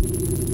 you